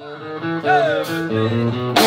Hey!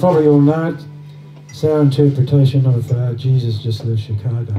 Probably all know it. It's our interpretation of uh, Jesus Just Left Chicago.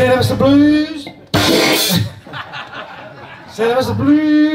Robbie! Send us the blues. Send us the blues.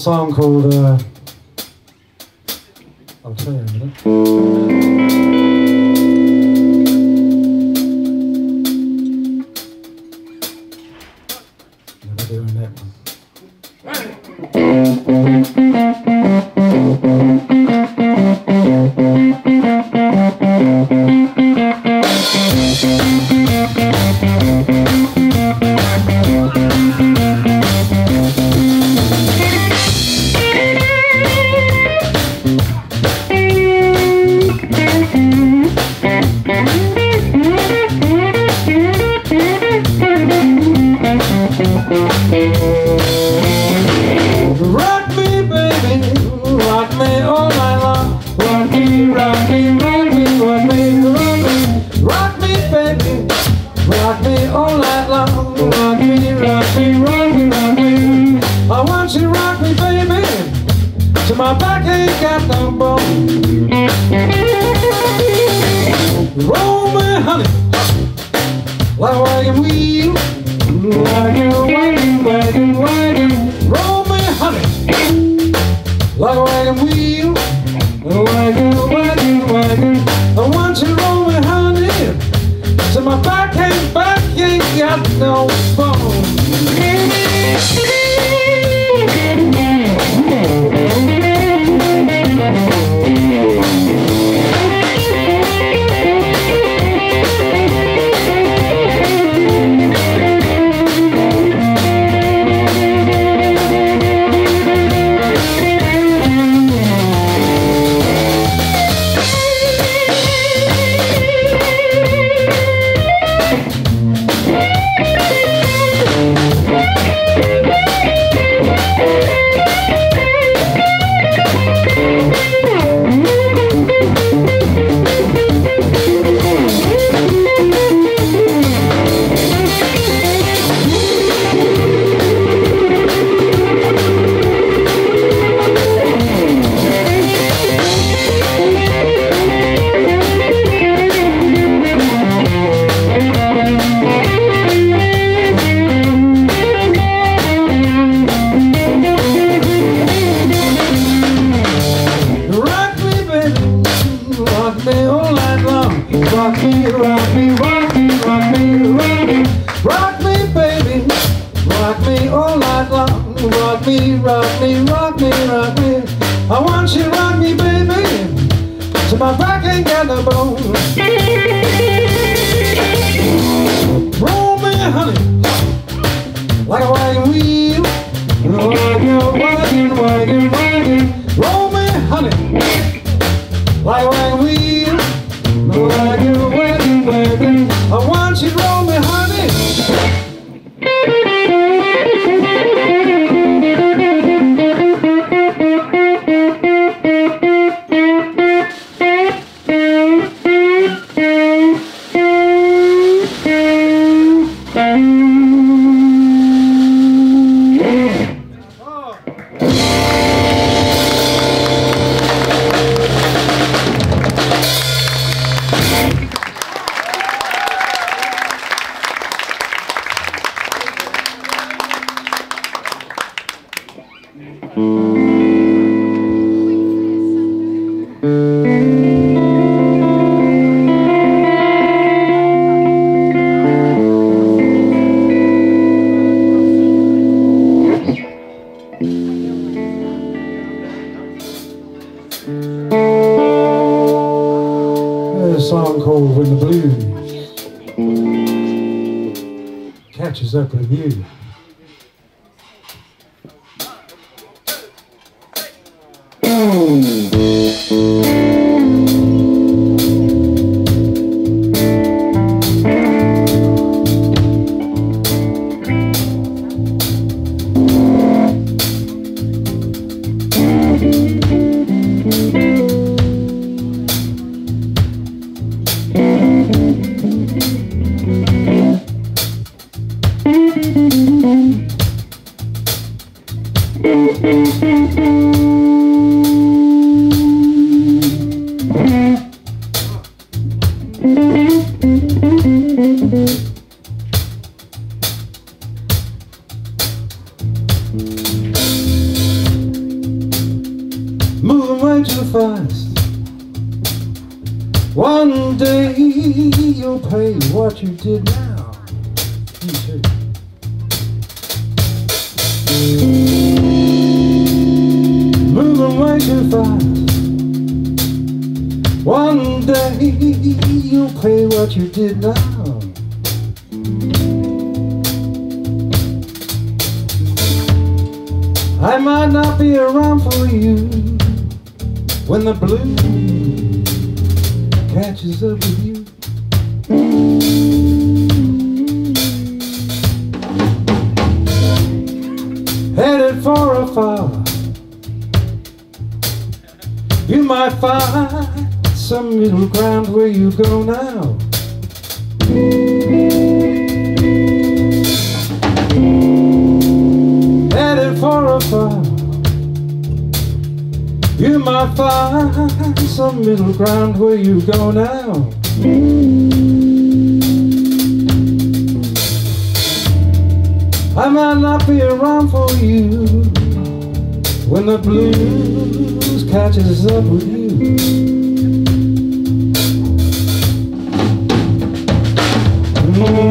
Song called. Uh, A song called When the Blues Catches Up With You. Headed for a far, you might find some middle ground where you go now. Headed for a far. You might find some middle ground where you go now. I might not be around for you when the blues catches up with you. Mm.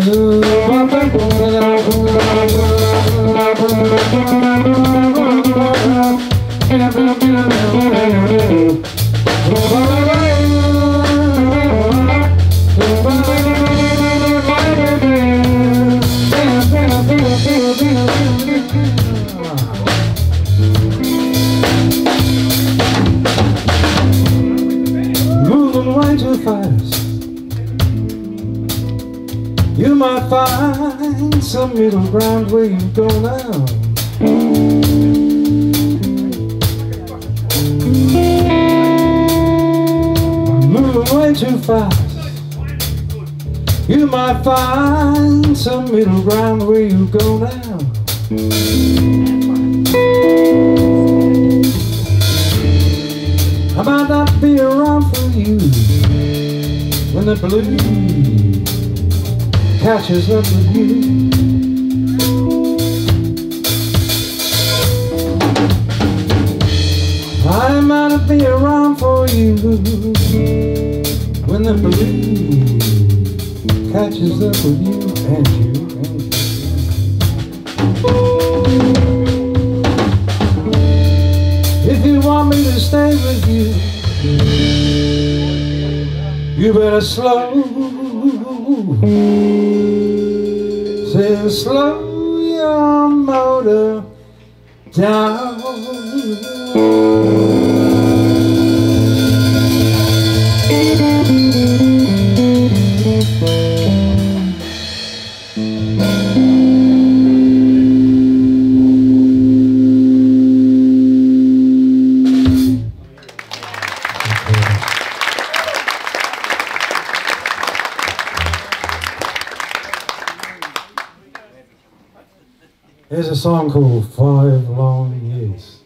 Moving middle ground where you go now. Moving way too fast. You might find some middle ground where you go now. I might not be around for you when the blues catches up with you. be around for you when the blues catches up with you and you. If you want me to stay with you, you better slow song called Five Long Years.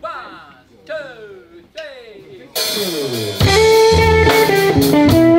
One, two, three.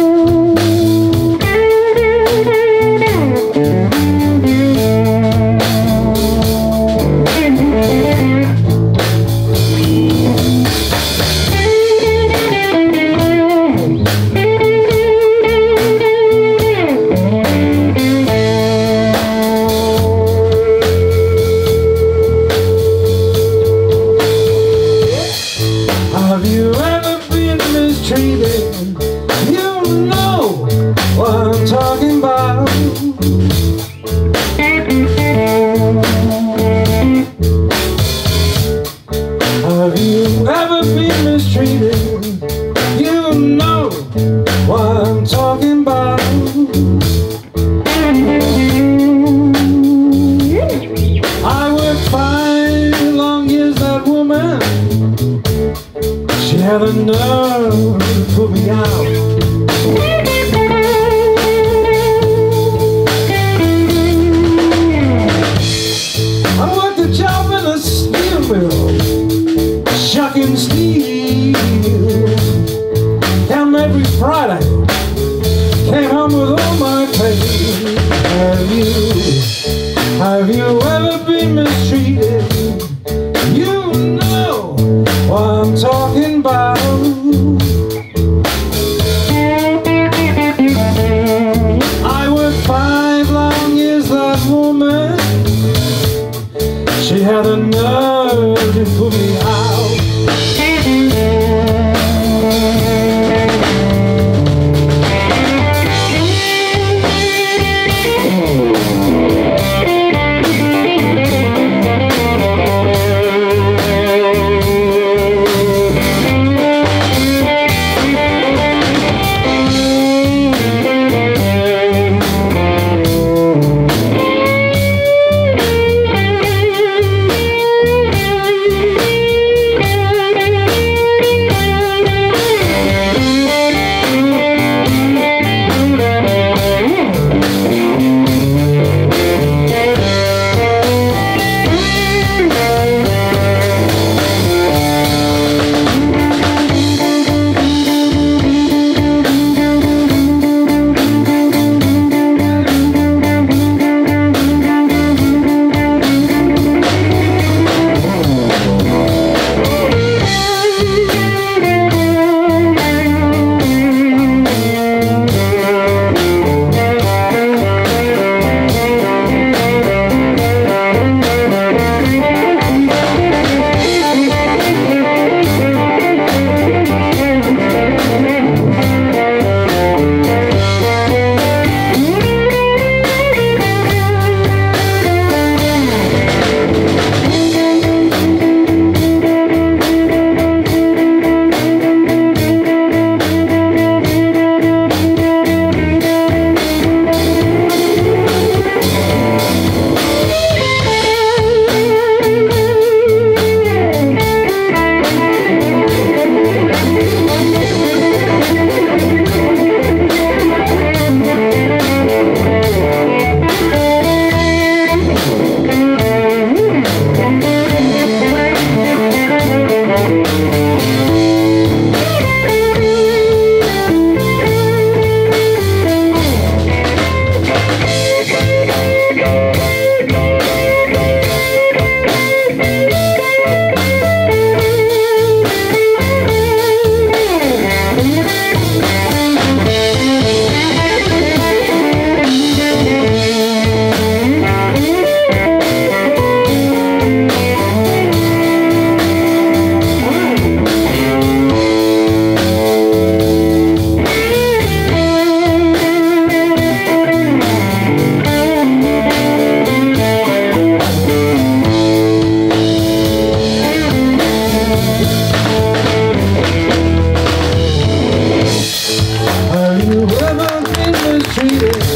Thank you.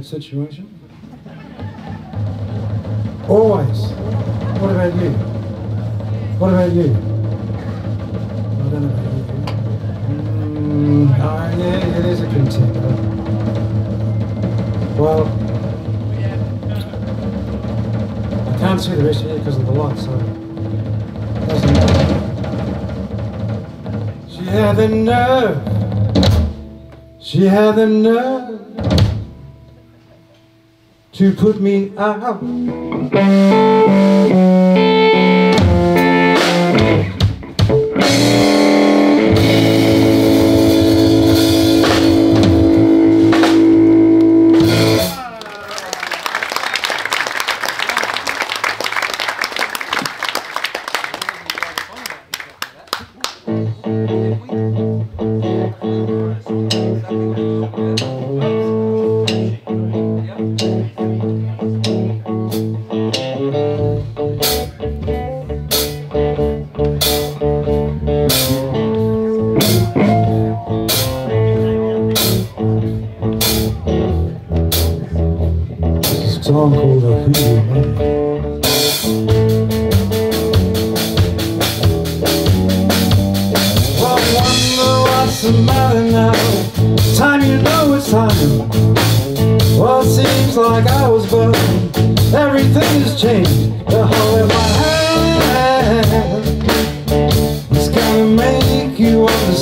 current situation? Always. What about you? What about you? I don't know about you. Mm, uh, yeah, it is a contender. Well, I can't see the rest of you because of the light, so it doesn't matter. She had the nerve. She had the nerve to put me out.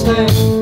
this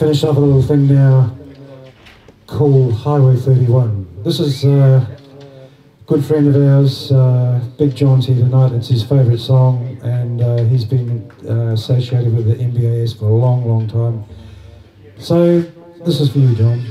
finish off a little thing now called Highway 31. This is a good friend of ours, uh, Big John's here tonight. It's his favourite song, and uh, he's been uh, associated with the MBAS for a long, long time. So, this is for you, John.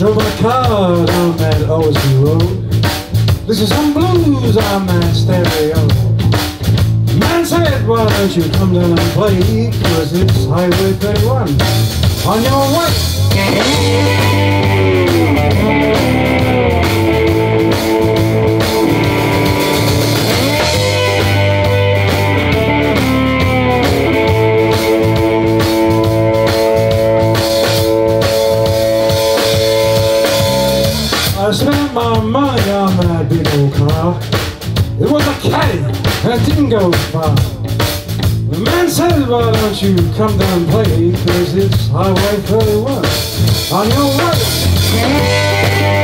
Drove my car down that Osley Road. This is some blues on my stereo. Man said, why don't you come down and play? Cause it's Highway 31 on your way. I spent my money on that big old car. It was a caddy, and it didn't go far. The man said, why don't you come down and play, cause it's Highway 31 on your way.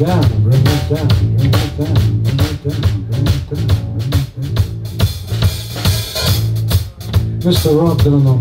Down, bring it down, bring it down, bring it down, bring it down, bring it down. Mr. Rob Dillon on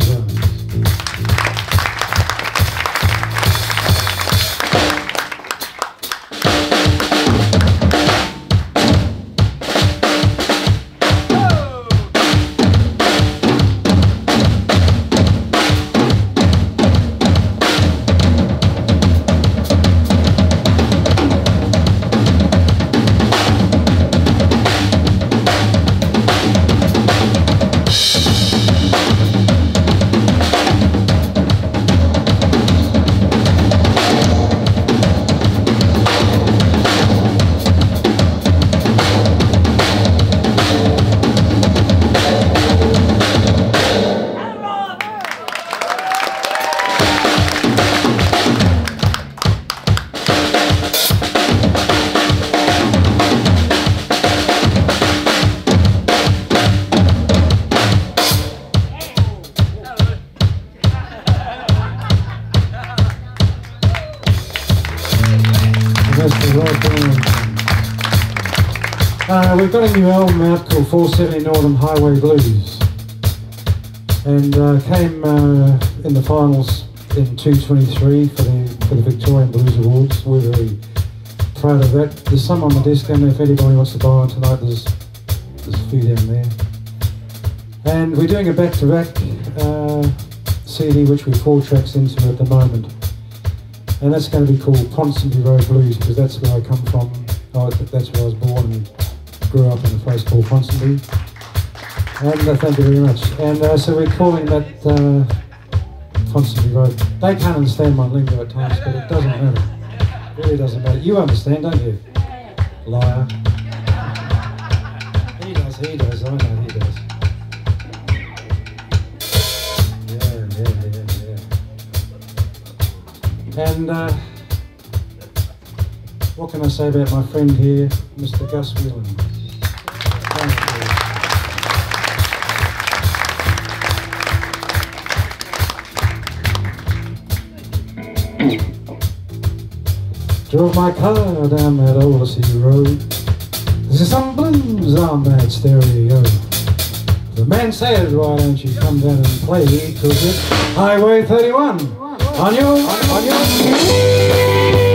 Album out called 470 Northern Highway Blues. And uh, came uh, in the finals in 223 for the, for the Victorian Blues Awards. We're very proud of that. There's some on the disc down there if anybody wants to buy one tonight. There's, there's a few down there. And we're doing a back-to-back uh, CD which we're four tracks into at the moment. And that's going to be called Ponsonby Road Blues because that's where I come from. Oh, that's where I was born grew up in a place called Ponsonby. And uh, thank you very much. And uh, so we're calling that uh, Ponsonby Road. They can't understand my lingo at times, but it doesn't matter. It really doesn't matter. You understand, don't you? Liar. He does, he does, I know he does. Yeah, yeah, yeah, yeah. And uh, what can I say about my friend here, Mr. Gus Whelan? Drove my car down that old road. There's some blues on that stereo. The man says, why don't you come down and play? Cause it's Highway 31 on your, on your...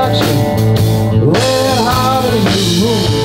satisfaction Red hot as the moon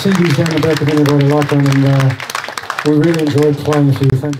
CD's down the back of anybody like them, and uh, we really enjoyed playing for you. Thank you.